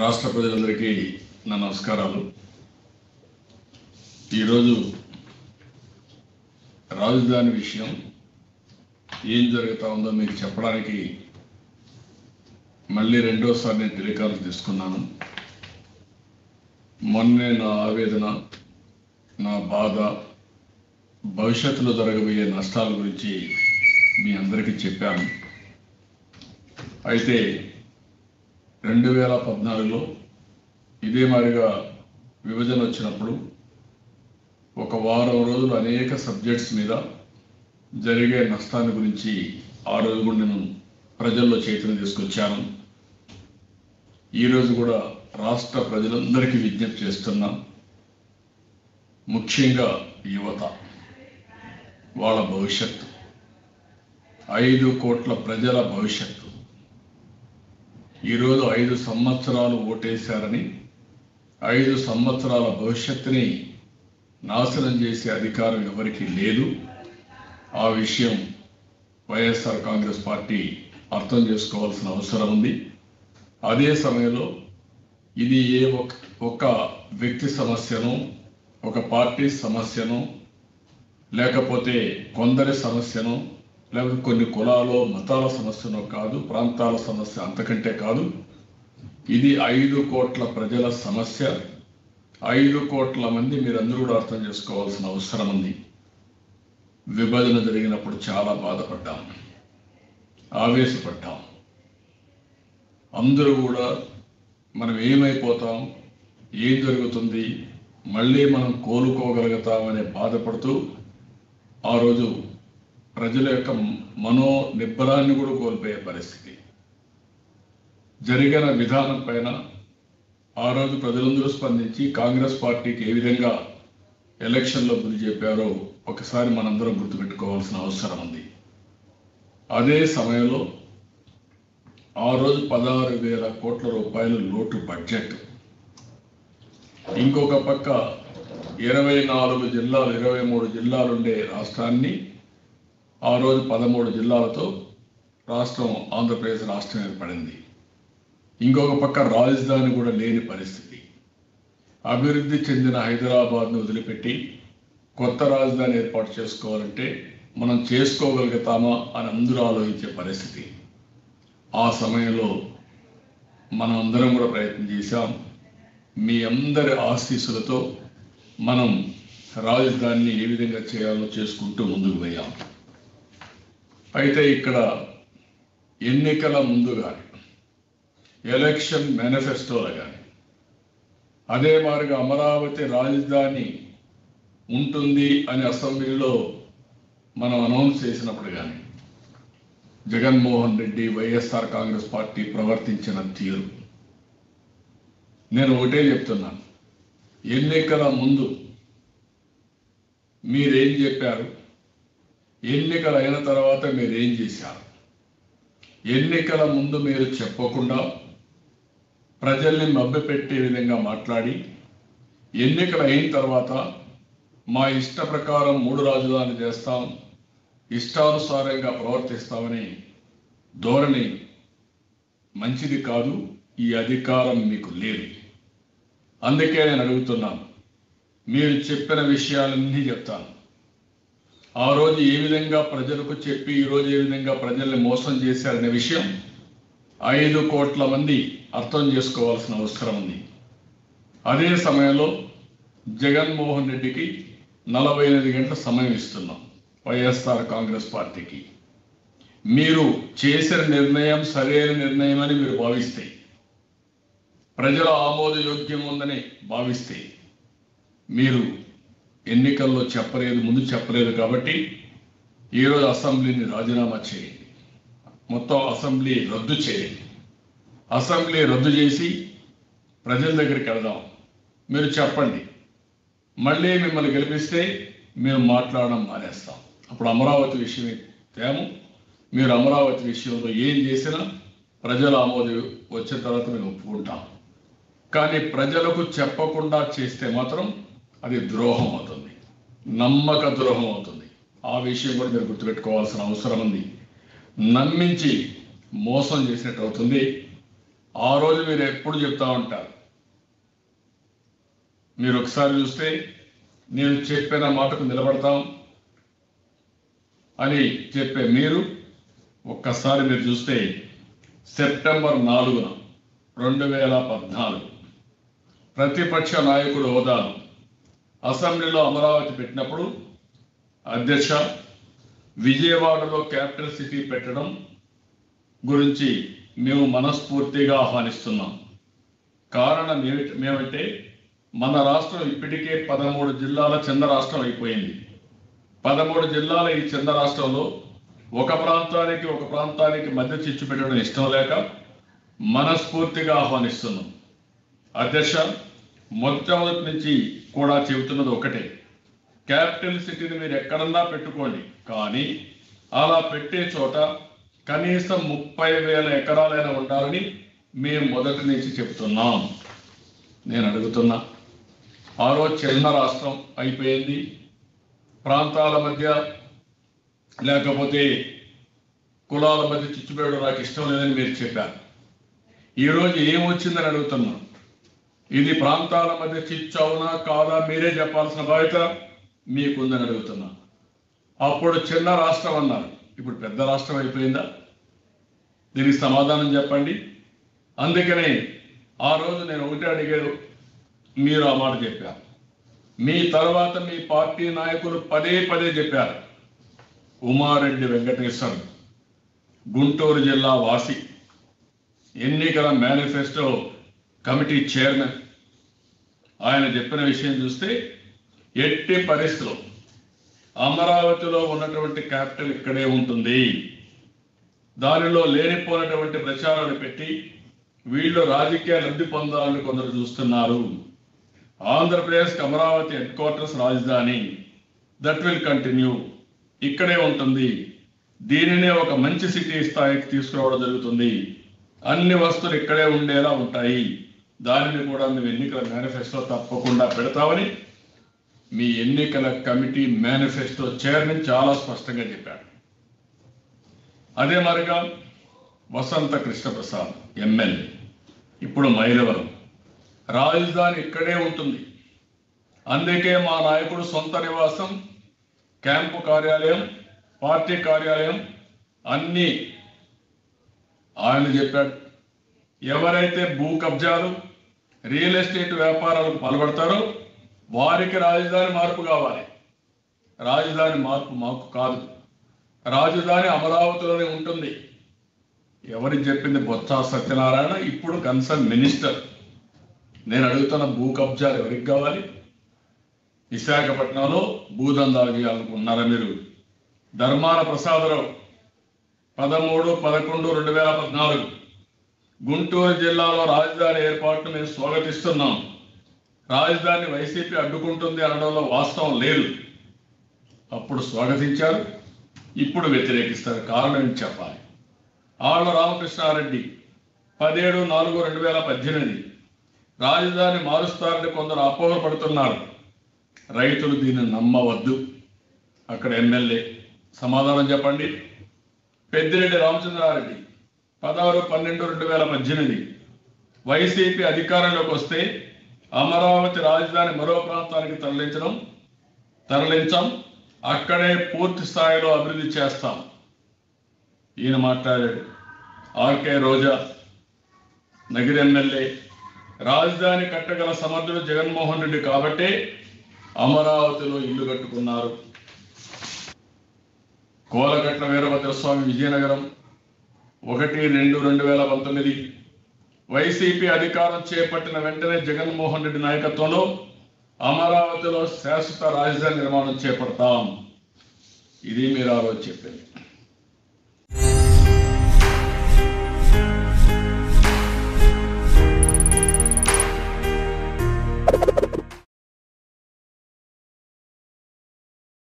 రాష్ట్ర ప్రజలందరికీ నా నమస్కారాలు. ఈరోజు రాజధాని విషయం ఏం జరుగుతూ ఉందో మీకు చెప్పడానికి మళ్ళీ రెండోసారి నేను టెలికాల్ తీసుకున్నాను. మొన్నే నా ఆవేదన నా బాధ భవిష్యత్తులో జరగబోయే నష్టాల గురించి మీ అందరికీ చెప్పాను. అయితే రెండు వేల పద్నాలుగులో ఇదే మాదిరిగా విభజన వచ్చినప్పుడు ఒక వారం రోజులు అనేక సబ్జెక్ట్స్ మీద జరిగే నష్టాన్ని గురించి ఆ రోజు కూడా నేను ప్రజల్లో చైతన్యం తీసుకొచ్చాను. ఈరోజు కూడా రాష్ట్ర ప్రజలందరికీ విజ్ఞప్తి చేస్తున్నాం ముఖ్యంగా యువత వాళ్ళ భవిష్యత్తు. ఐదు కోట్ల ప్రజల భవిష్యత్తు. ఈరోజు ఐదు సంవత్సరాలు ఓటేశారని ఐదు సంవత్సరాల భవిష్యత్తుని నాశనం చేసే అధికారం ఎవరికి లేదు. ఆ విషయం వైఎస్ఆర్ కాంగ్రెస్ పార్టీ అర్థం చేసుకోవాల్సిన అవసరం ఉంది. అదే సమయంలో ఇది ఏ ఒక ఒక వ్యక్తి సమస్యను ఒక పార్టీ సమస్యను లేకపోతే కొందరి సమస్యను లేకపోతే కొన్ని కులాలు మతాల సమస్యను కాదు ప్రాంతాల సమస్య అంతకంటే కాదు. ఇది ఐదు కోట్ల ప్రజల సమస్య. ఐదు కోట్ల మంది మీరందరూ కూడా అర్థం చేసుకోవాల్సిన అవసరం ఉంది. విభజన జరిగినప్పుడు చాలా బాధపడ్డాం. ఆవేశపడ్డాం. అందరూ కూడా మనం ఏమైపోతాం ఏం జరుగుతుంది మళ్ళీ మనం కోలుకోగలుగుతామనే బాధపడుతూ ఆ రోజు ప్రజల యొక్క మనో నిబ్బరాన్ని కూడా కోల్పోయే పరిస్థితి. జరిగిన విధానం పైన ఆ రోజు ప్రజలందరూ స్పందించి కాంగ్రెస్ పార్టీకి ఏ విధంగా ఎలక్షన్లో బుద్ధి చెప్పారో ఒకసారి మనందరం గుర్తుపెట్టుకోవాల్సిన అవసరం ఉంది. అదే సమయంలో ఆ రోజు పదహారు వేల కోట్ల రూపాయలు లోటు బడ్జెట్. ఇంకొక పక్క ఇరవై నాలుగు జిల్లాలు ఇరవై మూడు జిల్లాలుండే రాష్ట్రాన్ని ఆ రోజు పదమూడు జిల్లాలతో రాష్ట్రం ఆంధ్రప్రదేశ్ రాష్ట్రం ఏర్పడింది. ఇంకొక పక్క రాజధాని కూడా లేని పరిస్థితి. అభివృద్ధి చెందిన హైదరాబాద్ను వదిలిపెట్టి కొత్త రాజధాని ఏర్పాటు చేసుకోవాలంటే మనం చేసుకోగలుగుతామా అని అందరూ ఆలోచించే పరిస్థితి. ఆ సమయంలో మనం అందరం కూడా ప్రయత్నం చేశాం. మీ అందరి ఆశీస్సులతో మనం రాజధానిని ఏ విధంగా చేయాలో చేసుకుంటూ ముందుకు పోయాం. అయితే ఇక్కడ ఎన్నికల ముందు కానీ ఎలక్షన్ మేనిఫెస్టోలు కానీ అదే మాదిరిగా అమరావతి రాజధాని ఉంటుంది అని అసెంబ్లీలో మనం అనౌన్స్ చేసినప్పుడు కానీ జగన్మోహన్ రెడ్డి వైఎస్ఆర్ కాంగ్రెస్ పార్టీ ప్రవర్తించిన తీరు. నేను ఒకటే చెప్తున్నాను. ఎన్నికల ముందు మీరేం చెప్పారు? ఎన్నికలు అయిన తర్వాత మీరేం చేశారు? ఎన్నికల ముందు మీరు చెప్పకుండా ప్రజల్ని మభ్యపెట్టే విధంగా మాట్లాడి ఎన్నికలు అయిన తర్వాత మా ఇష్ట ప్రకారం మూడు రాజధానులు చేస్తాం ఇష్టానుసారంగా ప్రవర్తిస్తామని ధోరణి మంచిది కాదు ఈ అధికారం మీకు లేదు. అందుకే నేను అడుగుతున్నాను మీరు చెప్పిన విషయాలన్నీ చెప్తాను. ఆ రోజు ఏ విధంగా ప్రజలకు చెప్పి ఈరోజు ఏ విధంగా ప్రజల్ని మోసం చేశారనే విషయం ఐదు కోట్ల మంది అర్థం చేసుకోవాల్సిన అవసరం ఉంది. అదే సమయంలో జగన్మోహన్ రెడ్డికి నలభై ఎనిమిది గంటల సమయం ఇస్తున్నాం వైఎస్ఆర్ కాంగ్రెస్ పార్టీకి. మీరు చేసిన నిర్ణయం సరైన నిర్ణయం అని మీరు భావిస్తే ప్రజల ఆమోదయోగ్యం ఉందని భావిస్తే మీరు ఎన్నికల్లో చెప్పలేదు ముందు చెప్పలేదు కాబట్టి ఈరోజు అసెంబ్లీని రాజీనామా చేయండి. మొత్తం అసెంబ్లీ రద్దు చేయండి. అసెంబ్లీ రద్దు చేసి ప్రజల దగ్గరికి వెళదాం. మీరు చెప్పండి. మళ్ళీ మిమ్మల్ని గెలిపిస్తే మేము మాట్లాడడం మానేస్తాం. అప్పుడు అమరావతి విషయమే తేము. మీరు అమరావతి విషయంలో ఏం చేసినా ప్రజల ఆమోదం వచ్చిన తర్వాత మేము ఒప్పుకుంటాం. కానీ ప్రజలకు చెప్పకుండా చేస్తే మాత్రం అది ద్రోహం అవుతుంది నమ్మక ద్రోహం అవుతుంది ఆ విషయం కూడా మీరు గుర్తుపెట్టుకోవాల్సిన అవసరం ఉంది. నమ్మించి మోసం చేసినట్టు అవుతుంది. ఆ రోజు మీరు ఎప్పుడు చెప్తా ఉంటారు? మీరు ఒకసారి చూస్తే నేను చెప్పిన మాటకు నిలబడతాం అని చెప్పే మీరు ఒక్కసారి మీరు చూస్తే సెప్టెంబర్ నాలుగున రెండు వేల పద్నాలుగు ప్రతిపక్ష నాయకుడు హోదాను అసెంబ్లీలో అమరావతి పెట్టినప్పుడు అధ్యక్ష విజయవాడలో క్యాపిటల్ సిటీ పెట్టడం గురించి మేము మనస్ఫూర్తిగా ఆహ్వానిస్తున్నాం. కారణం ఏమిటి మేమంటే మన రాష్ట్రం ఇప్పటికే పదమూడు జిల్లాల చిన్న రాష్ట్రం అయిపోయింది. పదమూడు జిల్లాల ఈ చిన్న రాష్ట్రంలో ఒక ప్రాంతానికి ఒక ప్రాంతానికి మధ్య చిచ్చు పెట్టడం ఇష్టం లేక మనస్ఫూర్తిగా ఆహ్వానిస్తున్నాం. అధ్యక్ష మొట్టమొదటి నుంచి కూడా చెబుతున్నది ఒకటే. క్యాపిటల్ సిటీని మీరు ఎక్కడన్నా పెట్టుకోండి. కానీ అలా పెట్టే చోట కనీసం ముప్పై వేల ఎకరాలైనా ఉండాలని మేము మొదటి నుంచి చెప్తున్నాం. నేను అడుగుతున్నా. ఆ రోజు చిన్న రాష్ట్రం అయిపోయింది. ప్రాంతాల మధ్య లేకపోతే కులాల మధ్య చిచ్చుపేయడం నాకు ఇష్టం లేదని మీరు చెప్పారు. ఈరోజు ఏమొచ్చిందని అడుగుతున్నాను ఇది ప్రాంతాల మధ్య చిచ్చు అవునా కాదా మీరే చెప్పాల్సిన బాధ్యత మీకుందని అడుగుతున్నా. అప్పుడు చిన్న రాష్ట్రం అన్నారు. ఇప్పుడు పెద్ద రాష్ట్రం అయిపోయిందా? దీనికి సమాధానం చెప్పండి. అందుకనే ఆ రోజు నేను ఒకటే అడిగాడు మీరు ఆ మాట చెప్పారు. మీ తర్వాత మీ పార్టీ నాయకులు పదే పదే చెప్పారు. ఉమారెడ్డి వెంకటేశ్వర్ గుంటూరు జిల్లా వాసి ఎన్నికల మేనిఫెస్టో కమిటీ చైర్మన్. ఆయన చెప్పిన విషయం చూస్తే ఎట్టి పరిస్థితులు అమరావతిలో ఉన్నటువంటి క్యాపిటల్ ఇక్కడే ఉంటుంది. దానిలో లేనిపోయినటువంటి ప్రచారాలు పెట్టి వీళ్ళు రాజకీయ లబ్ధి పొందాలని కొందరు చూస్తున్నారు. ఆంధ్రప్రదేశ్కి అమరావతి హెడ్ క్వార్టర్స్ రాజధాని. దట్ విల్ కంటిన్యూ ఇక్కడే ఉంటుంది. దీనినే ఒక మంచి సిటీ స్థాయికి తీసుకురావడం జరుగుతుంది. అన్ని వస్తువులు ఇక్కడే ఉండేలా ఉంటాయి. దానిని కూడా మేము ఎన్నికల మేనిఫెస్టో తప్పకుండా పెడతామని మీ ఎన్నికల కమిటీ మేనిఫెస్టో చైర్మన్ చాలా స్పష్టంగా చెప్పాడు. అదే మరిగా వసంత కృష్ణప్రసాద్ ఎమ్మెల్యే ఇప్పుడు మైలవరం. రాజధాని ఇక్కడే ఉంటుంది. అందుకే మా నాయకుడు సొంత నివాసం క్యాంపు కార్యాలయం పార్టీ కార్యాలయం అన్నీ ఆయన చెప్పాడు. ఎవరైతే భూ కబ్జాలు రియల్ ఎస్టేట్ వ్యాపారాలకు పాల్పడతారు వారికి రాజధాని మార్పు కావాలి. రాజధాని మార్పు మాకు కాదు. రాజధాని అమరావతిలోనే ఉంటుంది. ఎవరికి చెప్పింది బొత్స సత్యనారాయణ? ఇప్పుడు కన్సర్న్ మినిస్టర్. నేను అడుగుతున్న భూ కబ్జాలు ఎవరికి కావాలి? విశాఖపట్నంలో భూదందాలు చేయాలనుకుంటున్నారా మీరు? ధర్మాన ప్రసాదరావు పదమూడు పదకొండు రెండు వేల పద్నాలుగు. గుంటూరు జిల్లాలో రాజధాని ఏర్పాటును మేము స్వాగతిస్తున్నాం. రాజధాని వైసీపీ అడ్డుకుంటుంది అనడంలో వాస్తవం లేదు. అప్పుడు స్వాగతించారు. ఇప్పుడు వ్యతిరేకిస్తారు. కారణం చెప్పాలి? ఆళ్ళ రామకృష్ణారెడ్డి పదిహేడు నాలుగు రెండు వేల పద్దెనిమిది. రాజధాని మారుస్తారని కొందరు అపోహపడుతున్నారు. రైతులు దీన్ని నమ్మవద్దు. అక్కడ ఎమ్మెల్యే సమాధానం చెప్పండి. పెద్దిరెడ్డి రామచంద్రారెడ్డి పదహారు పన్నెండు రెండు వేల పద్దెనిమిది వైసీపీ అధికారంలోకి వస్తే అమరావతి రాజధాని మరో ప్రాంతానికి తరలించడం తరలించాం. అక్కడే పూర్తి స్థాయిలో అభివృద్ధి చేస్తాం. ఈయన మాట్లాడాడు. ఆర్కే రోజా నగిరి ఎమ్మెల్యే రాజధాని కట్టగల సమర్థుడు జగన్మోహన్ రెడ్డి కాబట్టే అమరావతిలో ఇల్లు కట్టుకున్నారు. కోలగట్ల వీరభద్రస్వామి విజయనగరం ఒకటి రెండు రెండు వేల పంతొమ్మిది. వైసీపీ అధికారం చేపట్టిన వెంటనే జగన్మోహన్ రెడ్డి నాయకత్వంలో అమరావతిలో శాశ్వత రాజధాని నిర్మాణం చేపడతాం. ఇది మీరు ఆ రోజు చెప్పింది.